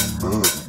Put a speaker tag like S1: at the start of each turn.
S1: mathematics.